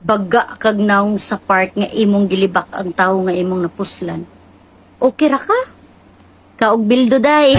baga kag naong sa part nga imong gilibak ang tawo nga imong napuslan. Okay ra ka? Kaog bildo day.